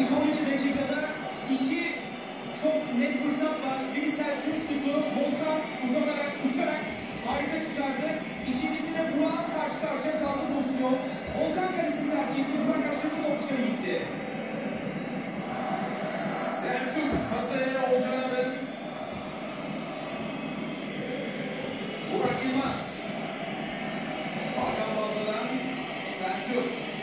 İlk 12 dakikada iki çok net fırsat var. Biri Selçuk şutu, Volkan uzanarak, uçarak harika çıkardı. İkincisinde Burak'ın karşı karşıya kaldı pozisyon. Volkan kalesini terk etti. Burak aşırı top dışarı gitti. Selçuk pasaya Olcan Adın. Burak Yılmaz. Hakan Balta'dan Selçuk.